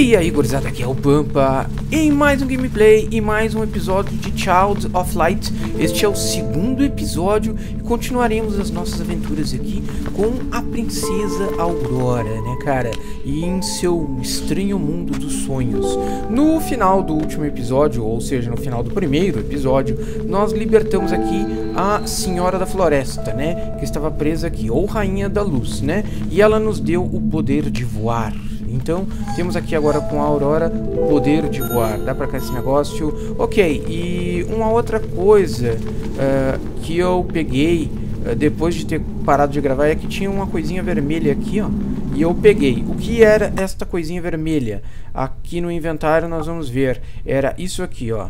E aí, gurizada, aqui é o Pampa em mais um gameplay e mais um episódio de Child of Light. Este é o segundo episódio e continuaremos as nossas aventuras aqui com a princesa Aurora, né, cara? E em seu estranho mundo dos sonhos. No final do último episódio, ou seja, no final do primeiro episódio, nós libertamos aqui a Senhora da Floresta, né? Que estava presa aqui, ou Rainha da Luz, né? E ela nos deu o poder de voar. Então, temos aqui agora com a Aurora o poder de voar. Dá pra cá esse negócio. Ok, e uma outra coisa uh, que eu peguei uh, depois de ter parado de gravar é que tinha uma coisinha vermelha aqui, ó. E eu peguei. O que era esta coisinha vermelha? Aqui no inventário nós vamos ver. Era isso aqui, ó.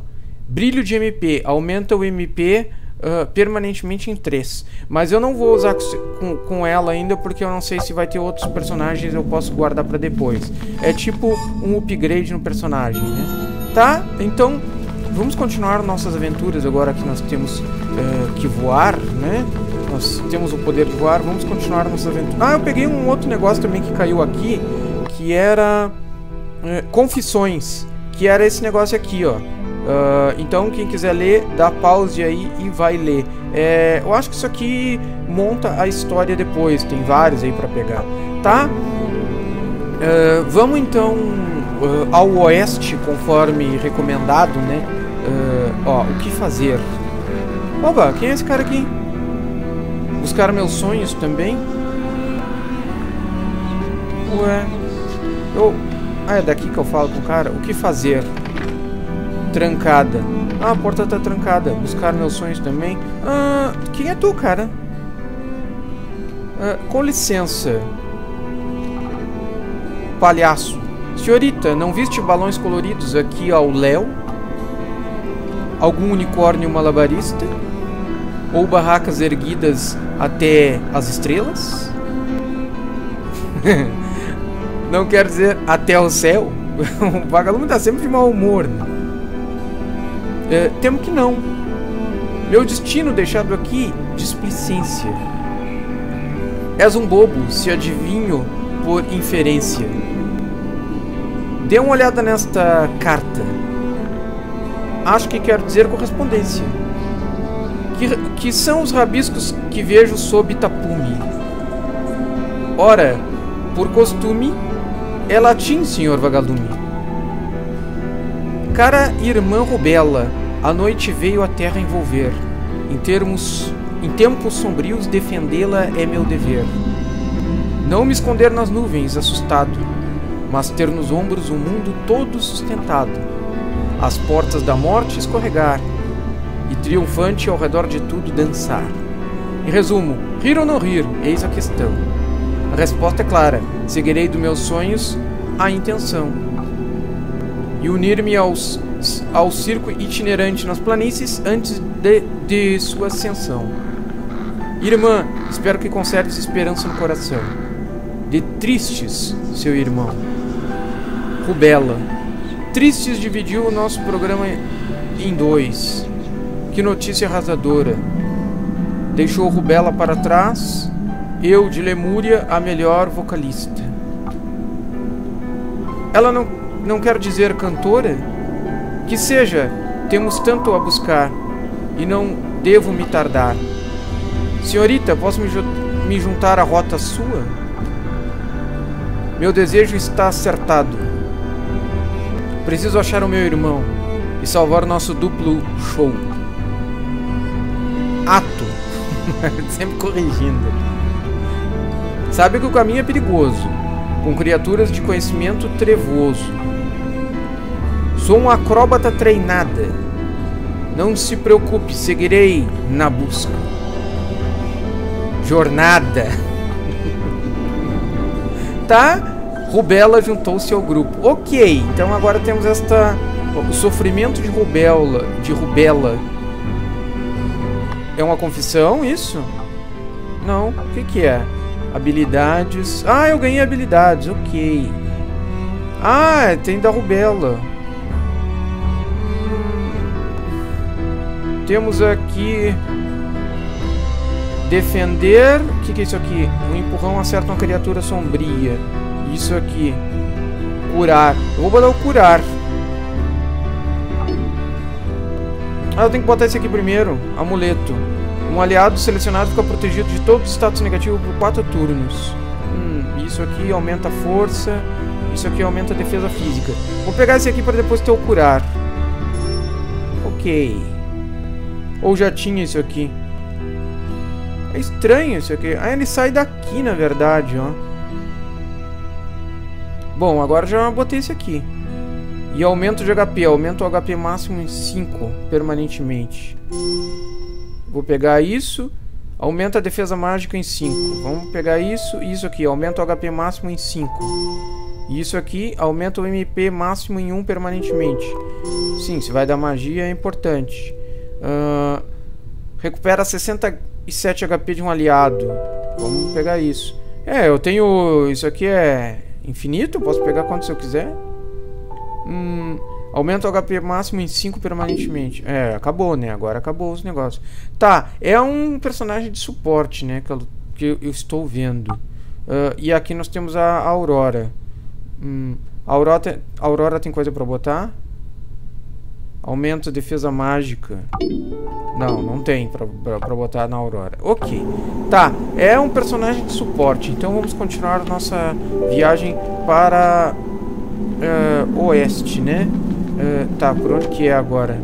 Brilho de MP. Aumenta o MP uh, permanentemente em 3. Mas eu não vou usar com, com ela ainda porque eu não sei se vai ter outros personagens eu posso guardar para depois. É tipo um upgrade no personagem, né? Tá? Então vamos continuar nossas aventuras agora que nós temos uh, que voar, né? Nós temos o poder de voar, vamos continuar nossas aventuras. Ah, eu peguei um outro negócio também que caiu aqui, que era uh, confissões, que era esse negócio aqui, ó. Uh, então, quem quiser ler, dá pause aí e vai ler. É, eu acho que isso aqui monta a história depois, tem vários aí para pegar, tá? Uh, vamos então uh, ao oeste, conforme recomendado, né? ó, o que fazer? Opa, quem é esse cara aqui? Buscar meus sonhos também? Ué, eu... Ah, é daqui que eu falo com o cara? O que fazer? Trancada. Ah, a porta tá trancada. Buscar meus sonhos também. Ah, quem é tu, cara? Ah, com licença. Palhaço. Senhorita, não viste balões coloridos aqui ao léu? Algum unicórnio malabarista? Ou barracas erguidas até as estrelas? não quer dizer até o céu? o vagalume tá sempre de mau humor, né? É, temo que não. Meu destino deixado aqui, displicência. És um bobo, se adivinho por inferência. Dê uma olhada nesta carta. Acho que quer dizer correspondência. Que, que são os rabiscos que vejo sob tapume? Ora, por costume, é latim, senhor vagalume. Cara irmã Rubela, a noite veio a terra envolver. Em termos, em tempos sombrios defendê-la é meu dever. Não me esconder nas nuvens, assustado, mas ter nos ombros o mundo todo sustentado. As portas da morte escorregar e triunfante ao redor de tudo dançar. Em resumo, rir ou não rir, eis a questão. A resposta é clara: seguirei dos meus sonhos a intenção e unir-me aos, ao circo itinerante nas planícies antes de, de sua ascensão. Irmã, espero que conserves esperança no coração. De tristes, seu irmão. Rubela. Tristes dividiu o nosso programa em dois. Que notícia arrasadora. Deixou Rubela para trás, eu de Lemúria, a melhor vocalista. Ela não não quero dizer cantora, que seja, temos tanto a buscar e não devo me tardar. Senhorita, posso me, ju me juntar à rota sua? Meu desejo está acertado. Preciso achar o meu irmão e salvar nosso duplo show. Ato. Sempre corrigindo. Sabe que o caminho é perigoso, com criaturas de conhecimento trevoso. Sou um acróbata treinada. Não se preocupe, seguirei na busca. Jornada. tá? Rubela juntou-se ao grupo. Ok, então agora temos esta. O sofrimento de Rubela. De Rubela. É uma confissão, isso? Não, o que, que é? Habilidades. Ah, eu ganhei habilidades, ok. Ah, tem da Rubela. Temos aqui... Defender... O que, que é isso aqui? Um empurrão acerta uma criatura sombria. Isso aqui. Curar. Eu vou botar o curar. Ah, eu tenho que botar esse aqui primeiro. Amuleto. Um aliado selecionado fica protegido de todo status negativo por 4 turnos. Hum, isso aqui aumenta a força. Isso aqui aumenta a defesa física. Vou pegar esse aqui para depois ter o curar. Ok. Ou já tinha isso aqui. É estranho isso aqui. Ah, ele sai daqui, na verdade, ó. Bom, agora já botei esse aqui. E aumento de HP. Aumento o HP máximo em 5, permanentemente. Vou pegar isso. Aumenta a defesa mágica em 5. Vamos pegar isso e isso aqui. Aumenta o HP máximo em 5. E isso aqui aumenta o MP máximo em 1 permanentemente. Sim, se vai dar magia é importante. Uh, recupera 67 HP de um aliado. Vamos pegar isso. É, eu tenho... Isso aqui é infinito? Posso pegar quantos eu quiser? Hum, aumenta o HP máximo em 5 permanentemente. É, acabou, né? Agora acabou os negócios. Tá, é um personagem de suporte, né? Que eu, que eu estou vendo. Uh, e aqui nós temos a Aurora. Hum, Aurora, tem, Aurora tem coisa pra botar? Aumenta a defesa mágica. Não, não tem pra, pra, pra, botar na Aurora. Ok. Tá, é um personagem de suporte. Então vamos continuar nossa viagem para uh, oeste, né? Uh, tá, por onde que é agora?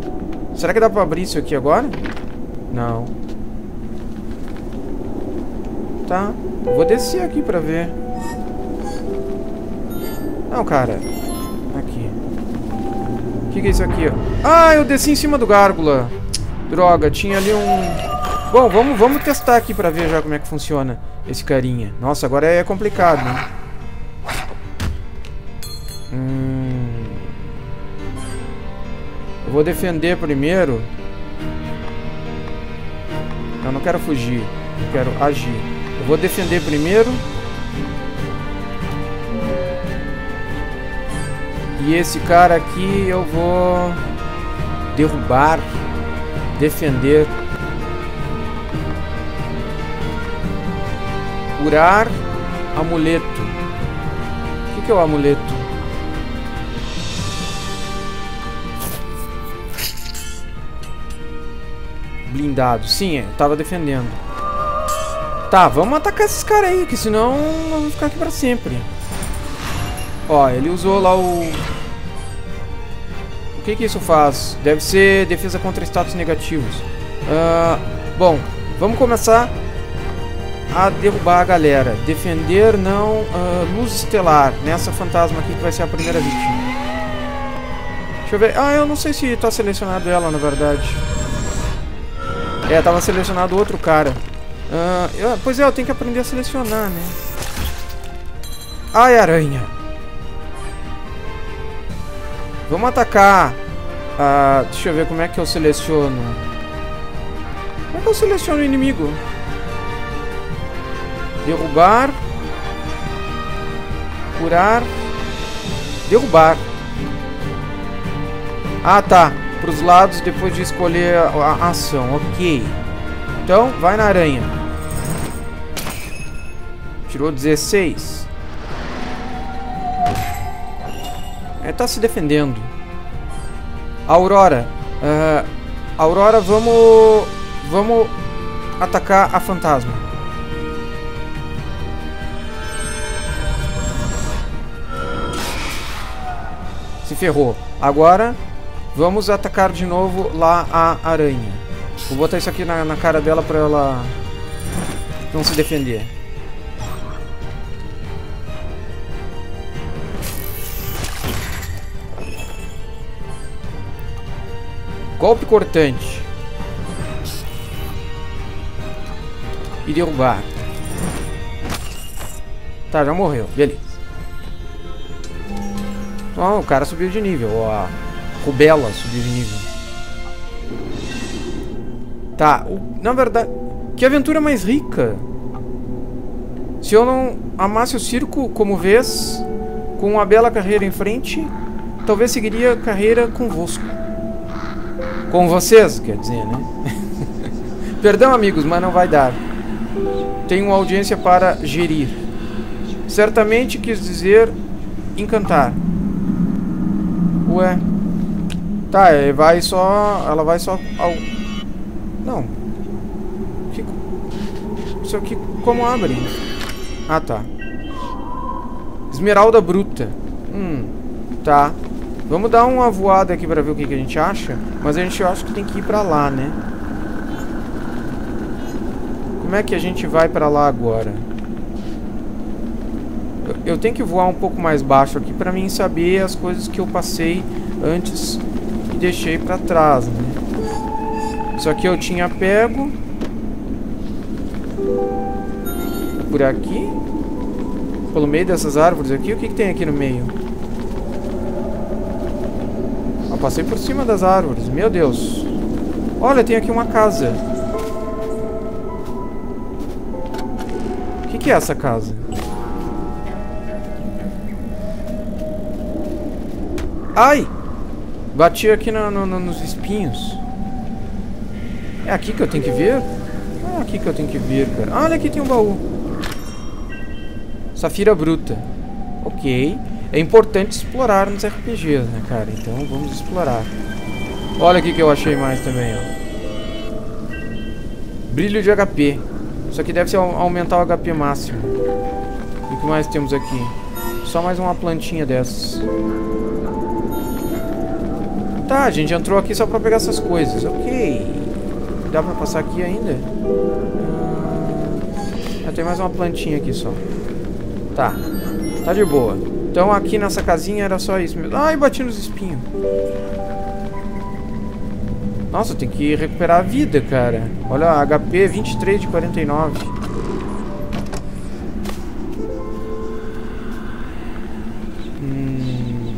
Será que dá pra abrir isso aqui agora? Não. Tá, vou descer aqui pra ver. Não, cara. Que, que é isso aqui? Ah, eu desci em cima do gárgula. Droga, tinha ali um... Bom, vamos, vamos testar aqui pra ver já como é que funciona esse carinha. Nossa, agora é complicado, né? Hum... Eu vou defender primeiro. Eu não quero fugir. Eu quero agir. Eu vou defender primeiro. E esse cara aqui eu vou derrubar, defender, curar, amuleto. O que, que é o amuleto? Blindado. Sim, é, tava defendendo. Tá, vamos atacar esses caras aí, que senão eu vou ficar aqui pra sempre. Ó, ele usou lá o que, que isso faz? Deve ser defesa contra status negativos. Uh, bom, vamos começar a derrubar a galera. Defender não... Uh, luz estelar. Nessa fantasma aqui que vai ser a primeira vítima. Deixa eu ver. Ah, eu não sei se tá selecionado ela, na verdade. É, tava selecionado outro cara. Uh, eu, pois é, eu tenho que aprender a selecionar, né? Ai, aranha. Vamos atacar. Ah, deixa eu ver como é que eu seleciono. Como é que eu seleciono o inimigo? Derrubar. Curar. Derrubar. Ah, tá. Para os lados depois de escolher a, ação. Ok. Então, vai na aranha. Tirou 16. É, tá se defendendo. Aurora. Uh, Aurora, vamos... Vamos atacar a fantasma. Se ferrou. Agora, vamos atacar de novo lá a aranha. Vou botar isso aqui na, na cara dela pra ela não se defender. Golpe cortante. E derrubar. Tá, já morreu. Beleza. Oh, o cara subiu de nível. Ó, a Rubela subiu de nível. Tá, o, na verdade... Que aventura mais rica. Se eu não amasse o circo como vês, com uma bela carreira em frente, talvez seguiria carreira convosco. Com vocês, quer dizer, né? Perdão, amigos, mas não vai dar. Tenho uma audiência para gerir. Certamente quis dizer encantar. Ué. Tá, vai só... Ela vai só ao... Não. Que... Isso aqui como abre? Ah, tá. Esmeralda bruta. Hum, tá. Vamos dar uma voada aqui pra ver o que, que a gente acha. Mas a gente acha que tem que ir pra lá, né? Como é que a gente vai pra lá agora? Eu, eu tenho que voar um pouco mais baixo aqui pra mim saber as coisas que eu passei antes e deixei pra trás, né? Isso aqui eu tinha pego. Por aqui. Pelo meio dessas árvores aqui. O que, que tem aqui no meio? Eu passei por cima das árvores. Meu Deus. Olha, tem aqui uma casa. O que, que é essa casa? Ai! Bati aqui no, no, nos espinhos. É aqui que eu tenho que vir? É aqui que eu tenho que vir, cara. Ah, olha aqui tem um baú. Safira bruta. Ok. É importante explorar nos RPGs, né, cara? Então vamos explorar. Olha aqui que eu achei mais também, ó. Brilho de HP. Isso aqui deve ser aumentar o HP máximo. E o que mais temos aqui? Só mais uma plantinha dessas. Tá, a gente entrou aqui só pra pegar essas coisas. Ok. Dá pra passar aqui ainda? Ah, tem mais uma plantinha aqui só. Tá. Tá de boa. Então aqui nessa casinha era só isso mesmo. Ai, bati nos espinhos. Nossa, tem que recuperar a vida, cara. Olha, HP 23 de 49. Hum,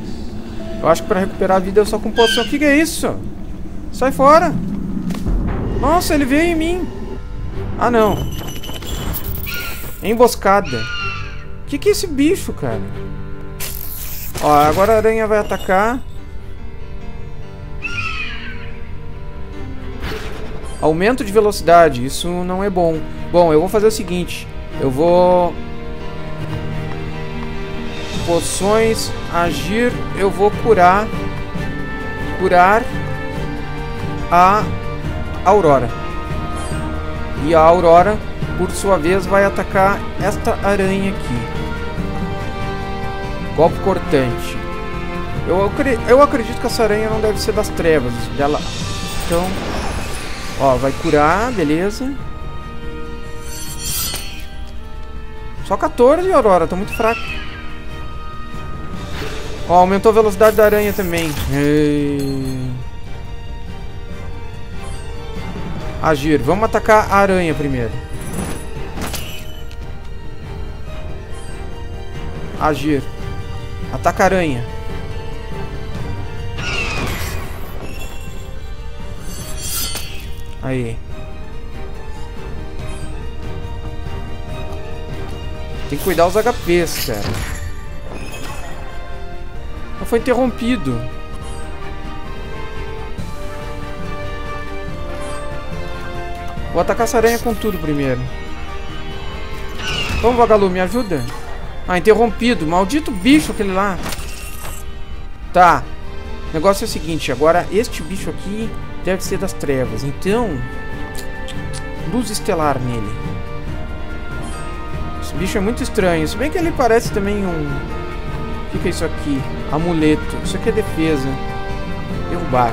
eu acho que pra recuperar a vida eu só com poção. O que, que é isso? Sai fora. Nossa, ele veio em mim. Ah, não. Emboscada. O que, que é esse bicho, cara? Ó, agora a aranha vai atacar. Aumento de velocidade. Isso não é bom. Bom, eu vou fazer o seguinte. Eu vou... Poções, agir. Eu vou curar. Curar a Aurora. E a Aurora, por sua vez, vai atacar esta aranha aqui. Golpe cortante. Eu, eu acredito que essa aranha não deve ser das trevas. Dela. Então. Ó, vai curar, beleza. Só 14, Aurora, tá muito fraco. Ó, aumentou a velocidade da aranha também. Ei. Agir. Vamos atacar a aranha primeiro. Agir. Ataca a aranha. Aí. Tem que cuidar os HPs, cara. Não foi interrompido. Vou atacar essa aranha com tudo primeiro. Vamos, Vagalu, me ajuda? Ah, interrompido. Maldito bicho aquele lá. Tá. O negócio é o seguinte. Agora, este bicho aqui deve ser das trevas. Então... Luz estelar nele. Esse bicho é muito estranho. Se bem que ele parece também um... O que, é isso aqui? Amuleto. Isso aqui é defesa. Derrubar.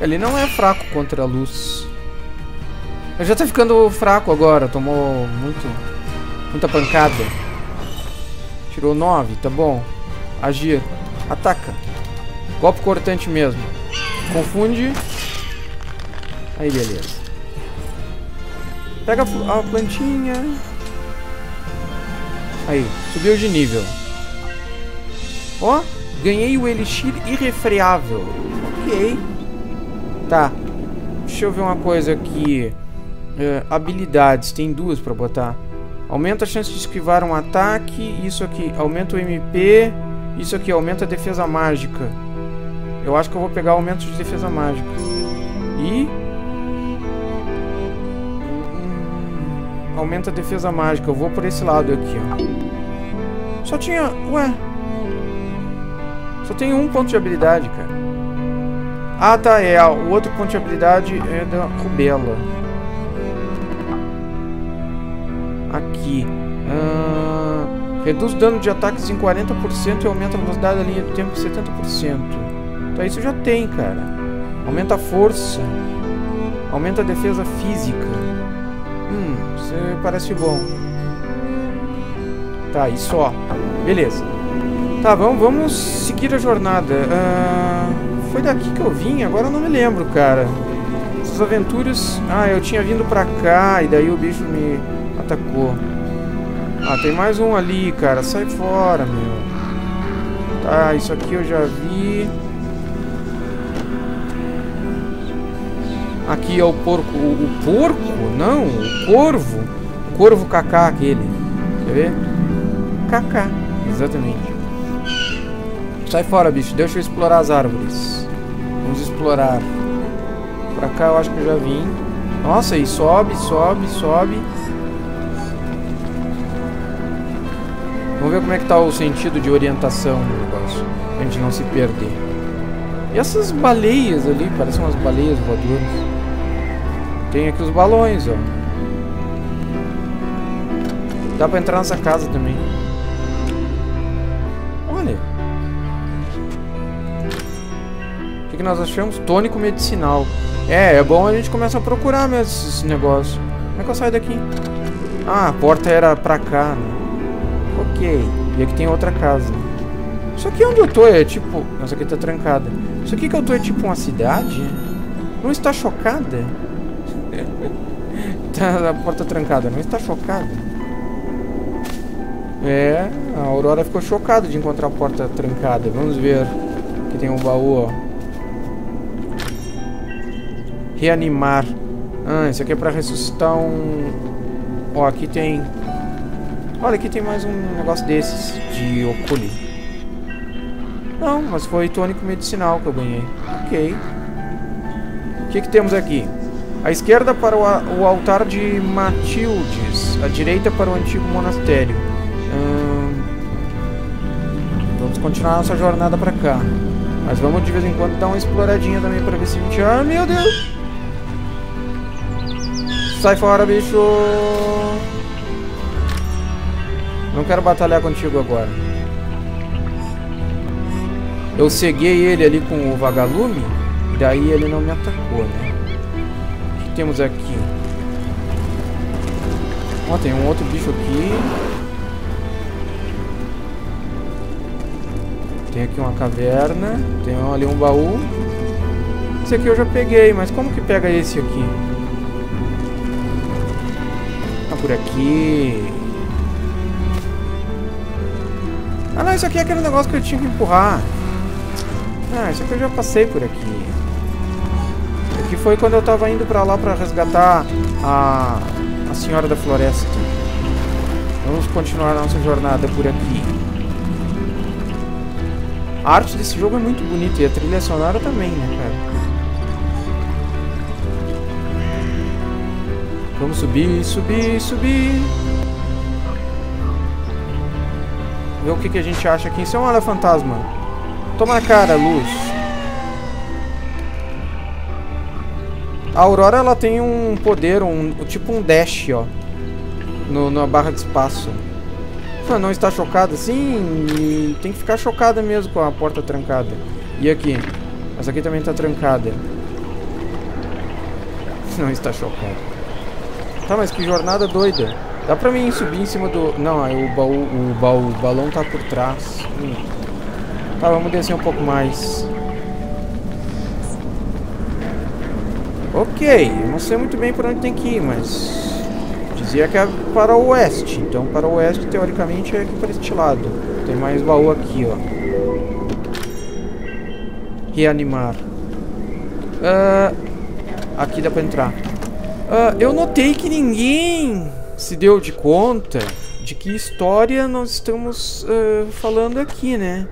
Ele não é fraco contra a luz. Já tá ficando fraco agora. Tomou muito, muita pancada. Tirou 9, tá bom. Agir. Ataca. Golpe cortante mesmo. Confunde. Aí, beleza. Pega a plantinha. Aí, subiu de nível. Ó, ganhei o Elixir Irrefreável. Ok. Tá. Deixa eu ver uma coisa aqui. É, habilidades, tem duas pra botar. Aumenta a chance de esquivar um ataque. Isso aqui, aumenta o MP. Isso aqui, aumenta a defesa mágica. Eu acho que eu vou pegar aumento de defesa mágica. E... aumenta a defesa mágica. Eu vou por esse lado aqui, ó. Só tinha... Ué... Só tem um ponto de habilidade, cara. Ah, tá, é. O outro ponto de habilidade é da Rubela. Aqui. Uh, reduz dano de ataques em 40% e aumenta a velocidade da linha do tempo em 70%. Então isso já tem, cara. Aumenta a força. Aumenta a defesa física. Hum, isso parece bom. Tá, e só. Beleza. Tá, vamos, vamos seguir a jornada. Uh, foi daqui que eu vim? Agora eu não me lembro, cara. Essas aventuras... Ah, eu tinha vindo pra cá e daí o bicho me atacou. Ah, tem mais um ali, cara. Sai fora, meu. Tá, isso aqui eu já vi. Aqui é o porco. O, o porco? Não, o corvo. O corvo cacá aquele. Quer ver? Cacá, exatamente. Sai fora, bicho. Deixa eu explorar as árvores. Vamos explorar. Pra cá eu acho que eu já vim. Nossa, e sobe, sobe, sobe. Ver como é que tá o sentido de orientação do negócio. Pra gente não se perder. E essas baleias ali, parecem umas baleias voadoras. Tem aqui os balões, ó. Dá pra entrar nessa casa também. Olha. O que, que nós achamos? Tônico medicinal. É, é bom a gente começar a procurar mesmo esse negócio. Como é que eu saio daqui? Ah, a porta era pra cá, né? Ok. E aqui tem outra casa. Isso aqui onde eu tô é tipo... Nossa, aqui tá trancada. Isso aqui que eu tô é tipo uma cidade? Não está chocada? tá a porta trancada. Não está chocada? É, a Aurora ficou chocada de encontrar a porta trancada. Vamos ver. Aqui tem um baú, ó. Reanimar. Ah, isso aqui é pra ressuscitar um... Ó, aqui tem Olha, aqui tem mais um negócio desses, de Oculi. Não, mas foi tônico medicinal que eu ganhei. Ok. O que, que temos aqui? A esquerda para o, o, altar de Matildes. A direita para o antigo monastério. Hum, vamos continuar nossa jornada para cá. Mas vamos de vez em quando dar uma exploradinha também para ver se a gente... Ah, meu Deus! Sai fora, bicho! Não quero batalhar contigo agora. Eu ceguei ele ali com o vagalume, daí ele não me atacou, né? O que temos aqui? Ó, tem um outro bicho aqui. Tem aqui uma caverna. Tem ali um baú. Esse aqui eu já peguei, mas como que pega esse aqui? Tá por aqui. Ah não, isso aqui é aquele negócio que eu tinha que empurrar. Ah, isso aqui eu já passei por aqui. Aqui foi quando eu tava indo pra lá pra resgatar a, a Senhora da Floresta. Vamos continuar nossa jornada por aqui. A arte desse jogo é muito bonita e a trilha sonora também, né, cara? Vamos subir, subir, subir. Ver o que, que a gente acha aqui. Isso é um olha fantasma. Toma na cara, luz. A Aurora ela tem um poder, um tipo um dash, ó. No, na barra de espaço. Ah, não está chocada? Sim, tem que ficar chocada mesmo com a porta trancada. E aqui? Essa aqui também está trancada. Não está chocada. Tá, mas que jornada doida. Dá pra mim subir em cima do... Não, aí o baú, o baú, o balão tá por trás. Hum. Tá, vamos descer um pouco mais. Ok, eu não sei muito bem por onde tem que ir, mas... Dizia que é para o oeste. Então, para o oeste, teoricamente, é aqui para este lado. Tem mais baú aqui, ó. Reanimar. Uh, aqui dá pra entrar. Uh, eu notei que ninguém se deu de conta de que história nós estamos uh, falando aqui, né?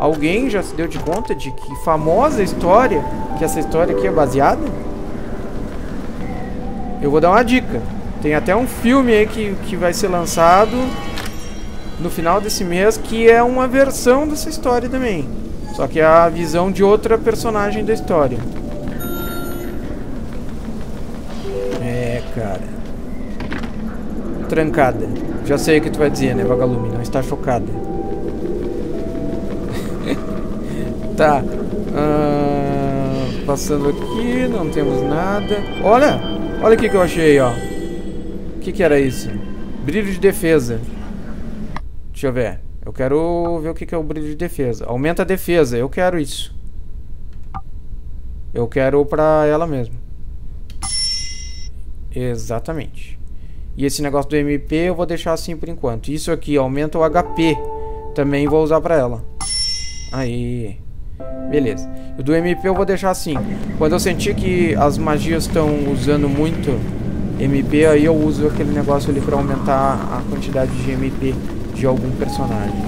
Alguém já se deu de conta de que famosa história, que essa história aqui é baseada? Eu vou dar uma dica. Tem até um filme aí que, que vai ser lançado no final desse mês que é uma versão dessa história também. Só que é a visão de outra personagem da história. É, cara. Trancada. Já sei o que tu vai dizer, né, Vagalume? Não está chocada. tá. Uh, passando aqui, não temos nada. Olha! Olha o que, que eu achei, ó. O que, que era isso? Brilho de defesa. Deixa eu ver. Eu quero ver o que, que é o brilho de defesa. Aumenta a defesa. Eu quero isso. Eu quero pra ela mesmo. Exatamente. E esse negócio do MP eu vou deixar assim por enquanto. Isso aqui aumenta o HP. Também vou usar pra ela. Aí. Beleza. O do MP eu vou deixar assim. Quando eu sentir que as magias estão usando muito MP, aí eu uso aquele negócio ali pra aumentar a quantidade de MP de algum personagem.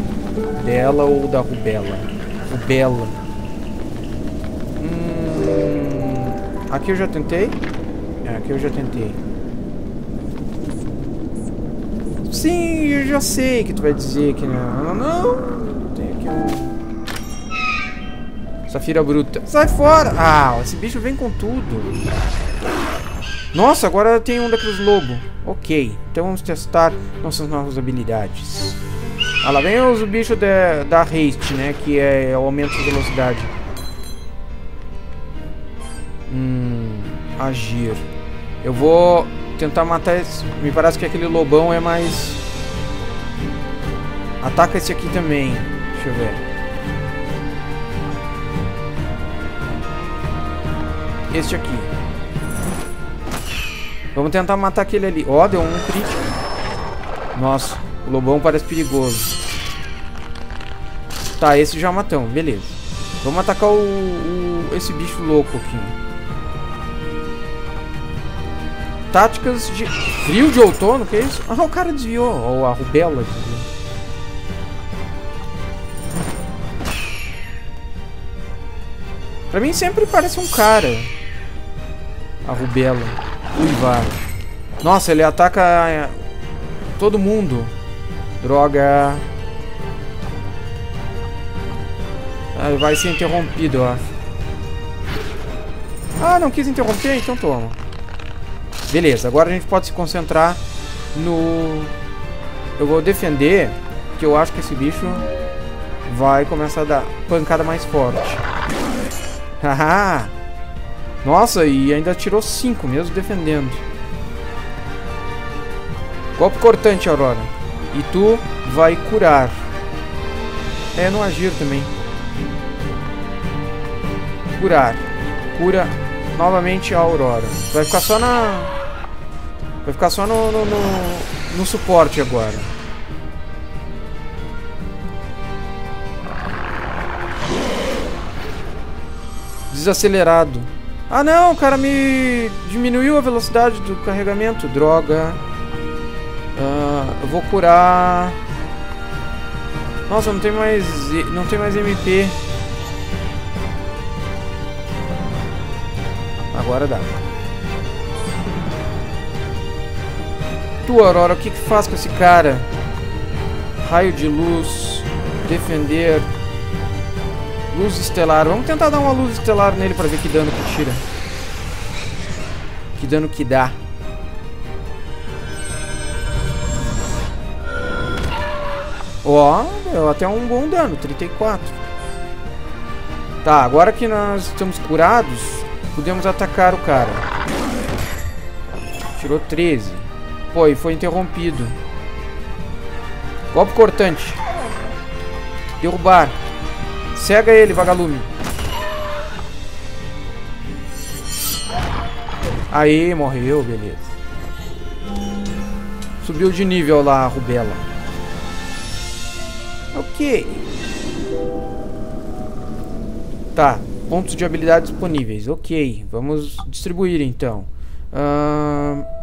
Dela ou da Rubela. Rubela. Hum, aqui eu já tentei. É, aqui eu já tentei. Sim, eu já sei que tu vai dizer que não. Não, não. Tem aqui um... Safira bruta. Sai fora! Ah, esse bicho vem com tudo. Nossa, agora tem um daqueles lobos. Ok, então vamos testar nossas novas habilidades. Ah, lá vem os bichos de, da haste, né? Que é o aumento de velocidade. Hum, agir. Eu vou tentar matar esse... Me parece que aquele lobão é mais... Ataca esse aqui também. Deixa eu ver. Este aqui. Vamos tentar matar aquele ali. Ó, oh, deu um crítico. Nossa, o lobão parece perigoso. Tá, esse já matamos, beleza. Vamos atacar o, o esse bicho louco aqui. Táticas de... Frio de outono? Que é isso? Ah, o cara desviou. Ou a rubela desviou. Pra mim sempre parece um cara. A rubela. Uivar. Nossa, ele ataca é, todo mundo. Droga. Ah, vai ser interrompido, eu acho. Ah, não quis interromper? Então toma. Beleza, agora a gente pode se concentrar no... Eu vou defender, que eu acho que esse bicho vai começar a dar pancada mais forte. Haha! Nossa, e ainda tirou 5 mesmo defendendo. Golpe cortante, Aurora. E tu vai curar. É, no agir também. Curar. Cura novamente a Aurora. Vai ficar só na... Vai ficar só no, no, no, no suporte agora. Desacelerado. Ah não, o cara me diminuiu a velocidade do carregamento. Droga. Uh, eu vou curar... Nossa, não tem mais... Não tem mais MP. Agora dá. Tu, Aurora, o que que faz com esse cara? Raio de luz. Defender. Luz estelar. Vamos tentar dar uma luz estelar nele pra ver que dano que tira. Que dano que dá. Ó, oh, deu até um bom dano, 34. Tá, agora que nós estamos curados, podemos atacar o cara. Tirou 13. E foi interrompido. Golpe cortante. Derrubar. Cega ele, vagalume. Aí, morreu, beleza. Subiu de nível lá, a Rubela. Ok. Tá, pontos de habilidade disponíveis. Ok, vamos distribuir então. Uh,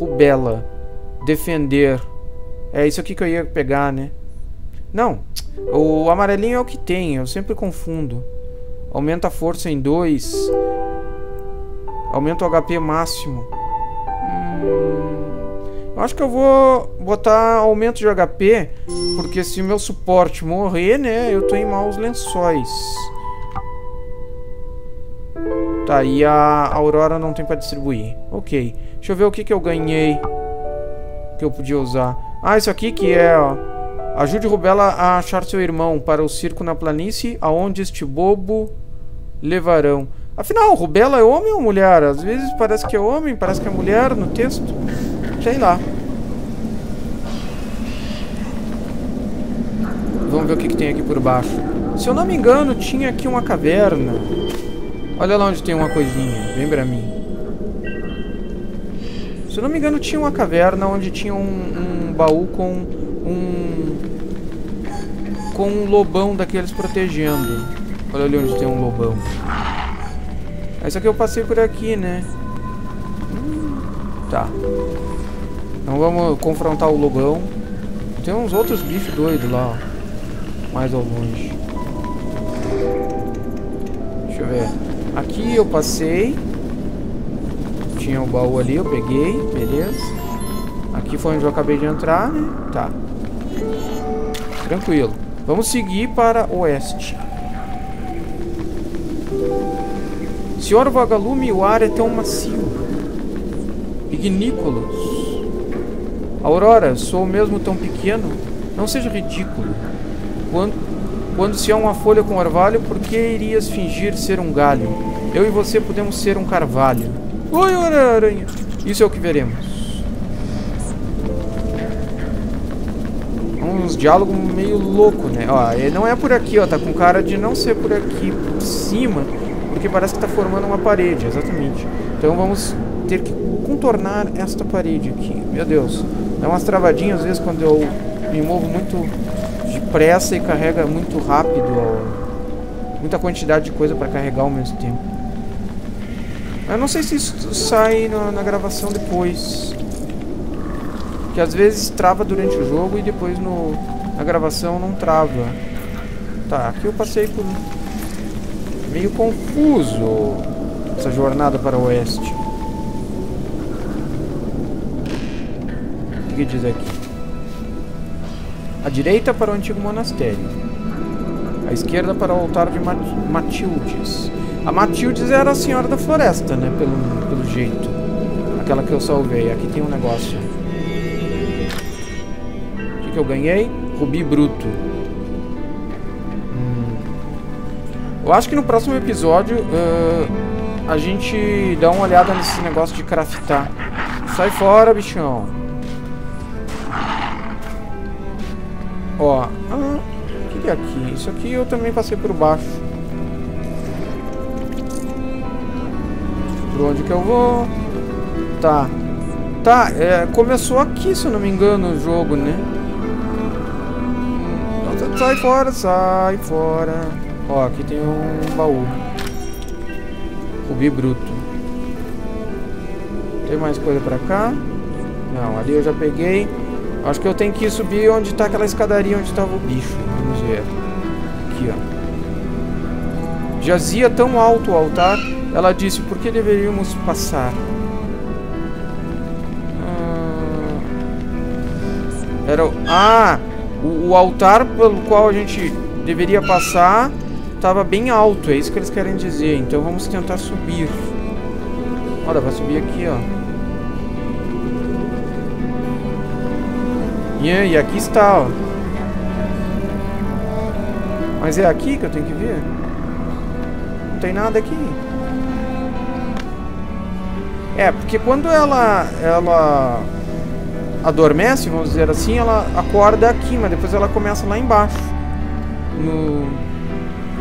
Rubela. Defender. É isso aqui que eu ia pegar, né? Não, o amarelinho é o que tem, eu sempre confundo. Aumenta a força em 2. Aumenta o HP máximo. Hum... Eu acho que eu vou botar aumento de HP, porque se meu suporte morrer, né, eu tô em maus lençóis. Tá, e a Aurora não tem pra distribuir. Ok. Deixa eu ver o que, que eu ganhei. Que eu podia usar. Ah, isso aqui que é, ó. Ajude Rubela a achar seu irmão para o circo na planície, aonde este bobo levarão. Afinal, Rubela é homem ou mulher? Às vezes parece que é homem, parece que é mulher no texto. Sei lá. Vamos ver o que, que tem aqui por baixo. Se eu não me engano, tinha aqui uma caverna. Olha lá onde tem uma coisinha. Vem pra mim. Se eu não me engano, tinha uma caverna onde tinha um, um baú com um... Com um lobão daqueles protegendo. Olha ali onde tem um lobão. Esse aqui eu passei por aqui, né? Tá. Então vamos confrontar o lobão. Tem uns outros bichos doidos lá, ó. Mais ao longe. Deixa eu ver. Aqui eu passei. Tinha o um baú ali, eu peguei. Beleza. Aqui foi onde eu acabei de entrar, né? Tá. Tranquilo. Vamos seguir para oeste. Senhor Vagalume, o ar é tão macio. Ignícolas. Aurora, sou mesmo tão pequeno? Não seja ridículo. Quando, quando se há uma folha com orvalho, por que irias fingir ser um galho? Eu e você podemos ser um carvalho. Oi, aranha. Isso é o que veremos. Uns diálogos meio louco, né? Ó, não é por aqui, ó. Tá com cara de não ser por aqui, por cima. Porque parece que está formando uma parede, exatamente. Então vamos ter que contornar esta parede aqui. Meu Deus. Dá umas travadinhas às vezes quando eu me movo muito depressa e carrega muito rápido. Ó, muita quantidade de coisa para carregar ao mesmo tempo. Eu não sei se isso sai na, na gravação depois. Que às vezes trava durante o jogo e depois no, na gravação não trava. Tá, aqui eu passei por meio confuso essa jornada para o oeste. O que diz aqui? A direita para o antigo monastério. A esquerda para o altar de Mat Matildes. A Matildes era a senhora da floresta, né? Pelo, pelo jeito. Aquela que eu salvei. Aqui tem um negócio. O que, que eu ganhei? Rubi bruto. Eu acho que no próximo episódio uh, a gente dá uma olhada nesse negócio de craftar. Sai fora, bichão. Ó. Ah, o que é aqui? Isso aqui eu também passei por baixo. Por onde que eu vou? Tá. Tá, é, começou aqui, se eu não me engano, o jogo, né? Então, sai fora, sai fora. Ó, aqui tem um baú. Rubi bruto. Tem mais coisa pra cá? Não, ali eu já peguei. Acho que eu tenho que subir onde tá aquela escadaria onde tava o bicho. Vamos ver. Aqui, ó. Jazia tão alto o altar, ela disse, por que deveríamos passar? Ah, era o... Ah! O, o altar pelo qual a gente deveria passar estava bem alto, é isso que eles querem dizer. Então vamos tentar subir. Olha, vai subir aqui, ó. Yeah, e aqui está, ó. Mas é aqui que eu tenho que ver? Não tem nada aqui. É, porque quando ela ela adormece, vamos dizer assim, ela acorda aqui, mas depois ela começa lá embaixo. No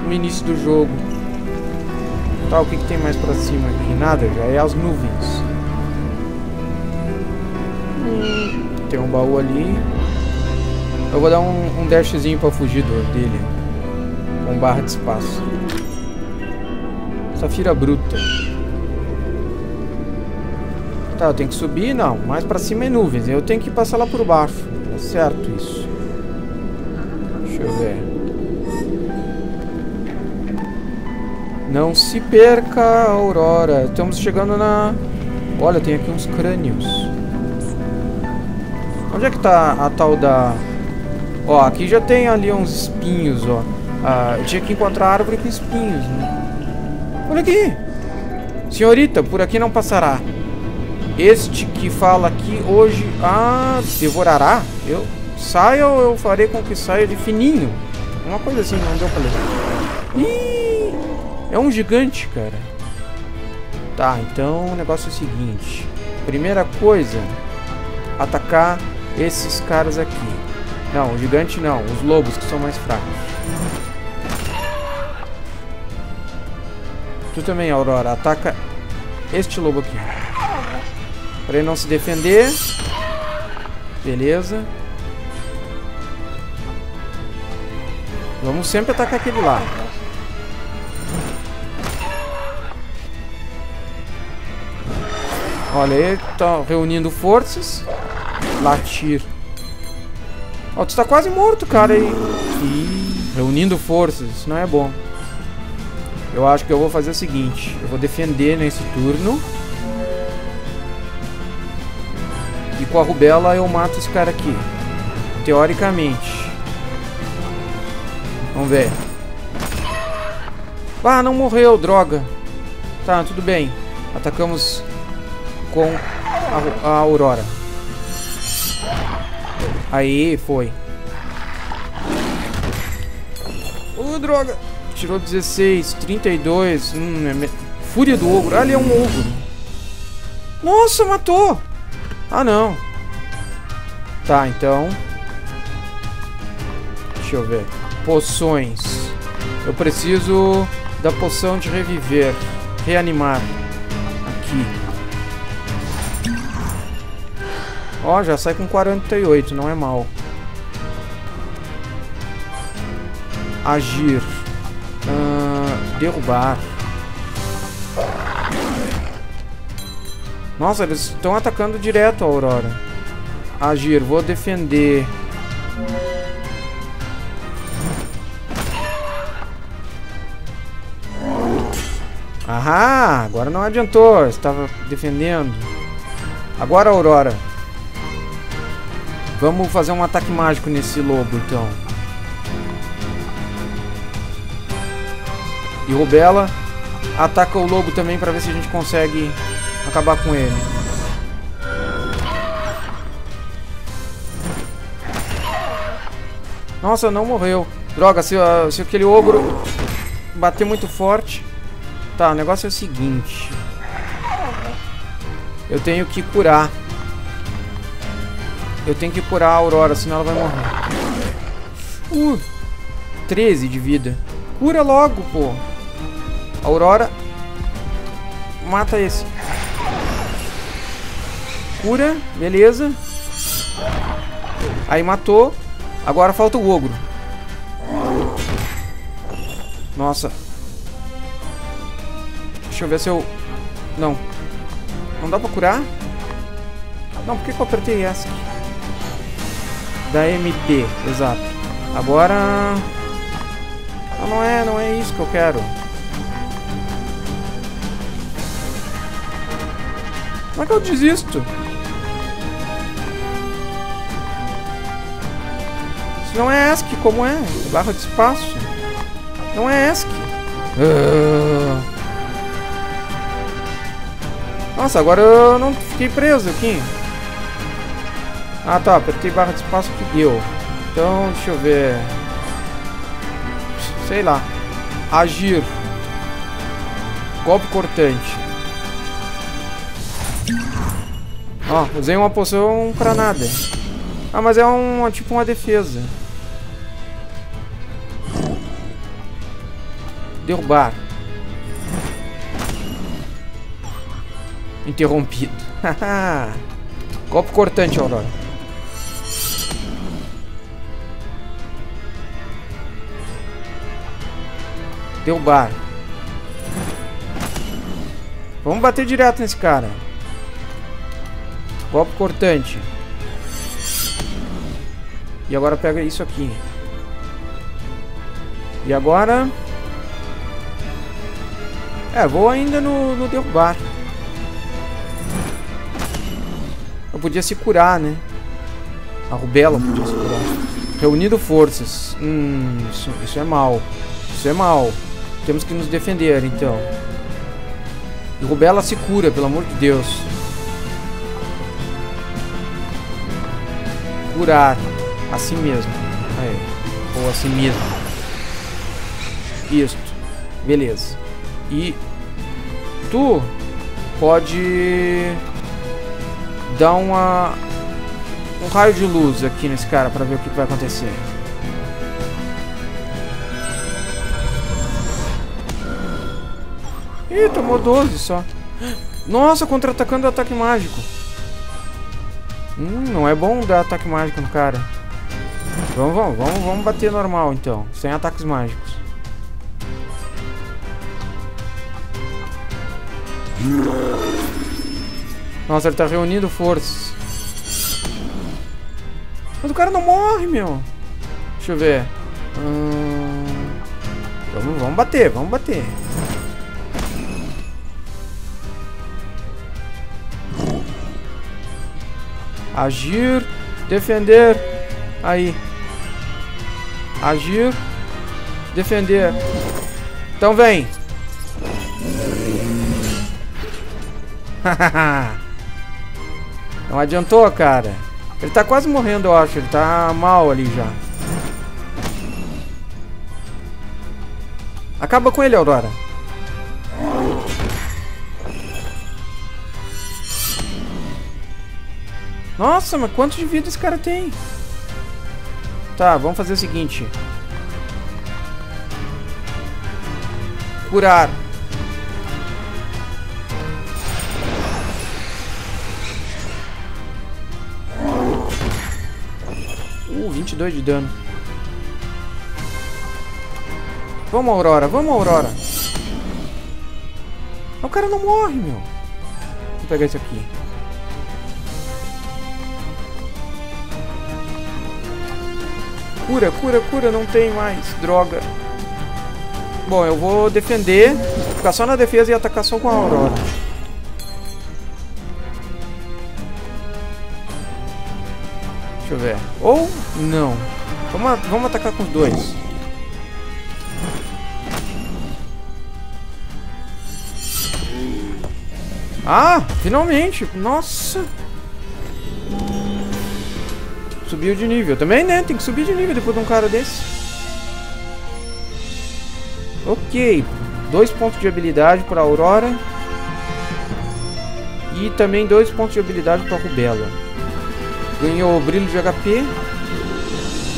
no início do jogo. Tá, o que, que tem mais pra cima aqui? Nada, já é as nuvens. Hum, tem um baú ali. Eu vou dar um, um dashzinho pra fugir do, dele. Com barra de espaço. Safira bruta. Tá, eu tenho que subir? Não. Mais pra cima é nuvens. Eu tenho que passar lá por baixo. É certo isso. Deixa eu ver. Não se perca, Aurora. Estamos chegando na... Olha, tem aqui uns crânios. Onde é que tá a tal da... Ó, aqui já tem ali uns espinhos, ó. Ah, eu tinha que encontrar árvore com espinhos, né? Olha aqui! Senhorita, por aqui não passará. Este que fala aqui hoje... Ah, devorará? Eu saio ou eu farei com que saia de fininho? Uma coisa assim, não deu pra ler. Ih, é um gigante, cara. Tá, então o negócio é o seguinte. Primeira coisa, atacar esses caras aqui. Não, o gigante não, os lobos que são mais fracos. Tu também, Aurora, ataca este lobo aqui. Pra ele não se defender. Beleza. Vamos sempre atacar aquele lá. Olha, ele tá reunindo forças. Latir. Ó, oh, tu tá quase morto, cara. E... Ih, reunindo forças. Isso não é bom. Eu acho que eu vou fazer o seguinte. Eu vou defender nesse turno. E com a rubela eu mato esse cara aqui. Teoricamente. Vamos ver. Ah, não morreu, droga. Tá, tudo bem. Atacamos com a, a Aurora. Aí, foi. Uh, droga. Tirou 16, 32. Hum, é me... Fúria do ogro. Ali é um ogro. Nossa, matou. Ah, não. Tá, então. Deixa eu ver. Poções. Eu preciso da poção de reviver. Reanimar. Aqui. Ó, já sai com 48, não é mal. Agir. Uh, derrubar. Nossa, eles estão atacando direto a Aurora. Agir, vou defender. Ahá, agora não adiantou, estava defendendo. Agora, Aurora. Vamos fazer um ataque mágico nesse lobo, então. E Rubela ataca o lobo também para ver se a gente consegue acabar com ele. Nossa, não morreu. Droga, se, uh, se aquele ogro bater muito forte... Tá, o negócio é o seguinte. Eu tenho que curar eu tenho que curar a Aurora, senão ela vai morrer. Uh, 13 de vida. Cura logo, pô. Aurora. Mata esse. Cura, beleza. Aí matou. Agora falta o ogro. Nossa. Deixa eu ver se eu... Não. Não dá pra curar? Não, por que, que eu apertei essa? Da MP, exato. Agora... Não, não é, não é isso que eu quero. Como é que eu desisto? Se não é ESC, como é? Barra de espaço. Não é ESC. Uh... Nossa, agora eu não fiquei preso aqui. Ah tá, apertei barra de espaço que deu. Então, deixa eu ver. Sei lá. Agir. Golpe cortante. Ó, usei uma poção pra nada. Ah, mas é um tipo uma defesa. Derrubar. Interrompido. Golpe cortante, Aurora. Derrubar. Vamos bater direto nesse cara. Golpe cortante. E agora pega isso aqui. E agora... É, vou ainda no, no derrubar. Eu podia se curar, né? A rubela podia se curar. Reunindo forças. Hum, isso, isso é mal. Isso é mal. Temos que nos defender, então. E rubela se cura, pelo amor de Deus. Curar. Assim mesmo. Aí. Ou assim mesmo. Isto. Beleza. E tu pode dar uma um raio de luz aqui nesse cara para ver o que vai acontecer. Ih, tomou 12 só. Nossa, contra-atacando o ataque mágico. Hum, não é bom dar ataque mágico no cara. Vamos, vamos, vamos, vamos bater normal então, sem ataques mágicos. Nossa, ele tá reunindo forças. Mas o cara não morre, meu. Deixa eu ver. Hum... Vamos, vamos bater, vamos bater. Agir, defender. Aí. Agir, defender. Então vem. Não adiantou, cara. Ele tá quase morrendo, eu acho. Ele tá mal ali já. Acaba com ele, Aurora. Nossa, mas quanto de vida esse cara tem? Tá, vamos fazer o seguinte. Curar. Uh, 22 de dano. Vamos, Aurora. Vamos, Aurora. O cara não morre, meu. Vou pegar isso aqui. Cura, cura, cura, não tem mais. Droga. Bom, eu vou defender. Ficar só na defesa e atacar só com a Aurora. Deixa eu ver. Ou não. Vamos, vamos atacar com os dois. Ah, finalmente. Nossa. Subiu de nível. Também, né? Tem que subir de nível depois de um cara desse. Ok. Dois pontos de habilidade para Aurora. E também dois pontos de habilidade para Rubela. Ganhou brilho de HP.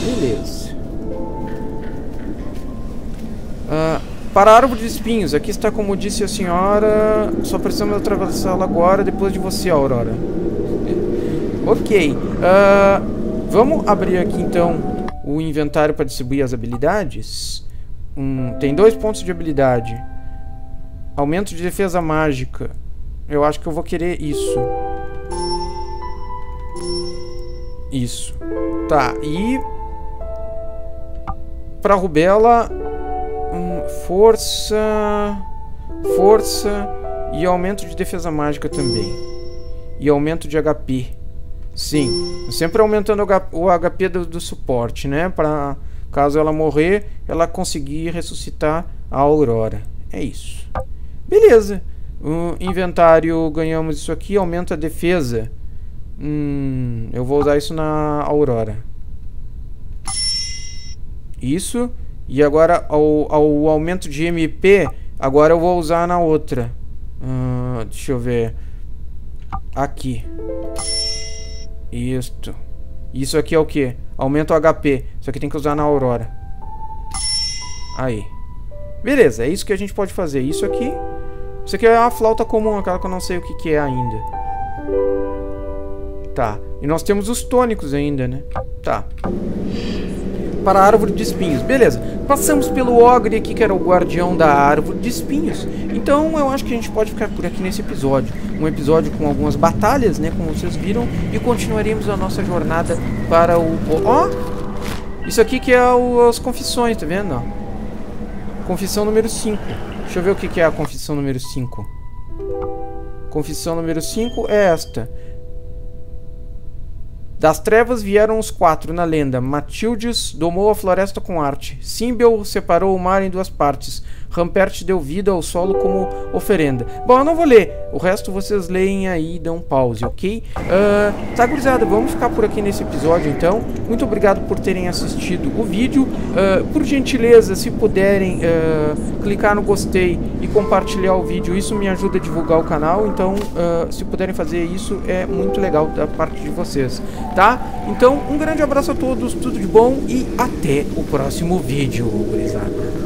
Beleza. Uh, para a árvore de espinhos, aqui está como disse a senhora. Só precisamos atravessá-la agora, depois de você, Aurora. Ok. Uh, Vamos abrir aqui então o inventário para distribuir as habilidades. Um, tem dois pontos de habilidade. Aumento de defesa mágica. Eu acho que eu vou querer isso. Isso. Tá, e... Pra rubela... Um, força... Força... E aumento de defesa mágica também. E aumento de HP. Sim, sempre aumentando o HP do, do suporte, né? Para caso ela morrer, ela conseguir ressuscitar a Aurora. É isso. Beleza. O inventário, ganhamos isso aqui, aumenta a defesa. Hum, eu vou usar isso na Aurora. Isso. E agora o, aumento de MP, agora eu vou usar na outra. Hum, deixa eu ver. Aqui. Isto. Isso aqui é o que? Aumenta o HP. Isso aqui tem que usar na Aurora. Aí. Beleza, é isso que a gente pode fazer. Isso aqui... Isso aqui é uma flauta comum, aquela que eu não sei o que, que é ainda. Tá. E nós temos os tônicos ainda, né? Tá para a árvore de espinhos. Beleza, passamos pelo Ogre aqui, que era o guardião da árvore de espinhos. Então eu acho que a gente pode ficar por aqui nesse episódio. Um episódio com algumas batalhas, né, como vocês viram. E continuaremos a nossa jornada para o... Ó! Oh, isso aqui que é o, as confissões, tá vendo? Confissão número 5. Deixa eu ver o que, que é a confissão número 5. Confissão número 5 é esta. Das trevas vieram os quatro na lenda. Matildes domou a floresta com arte. Simbel separou o mar em duas partes. Rampert deu vida ao solo como oferenda. Bom, eu não vou ler. O resto vocês leem aí e dão pause, ok? Uh, tá, gurizada, vamos ficar por aqui nesse episódio, então. Muito obrigado por terem assistido o vídeo. Uh, por gentileza, se puderem uh, clicar no gostei e compartilhar o vídeo, isso me ajuda a divulgar o canal. Então, se puderem fazer isso, é muito legal da parte de vocês, tá? Então, um grande abraço a todos, tudo de bom e até o próximo vídeo, gurizada.